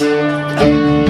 Tchau.